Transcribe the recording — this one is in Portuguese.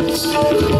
Música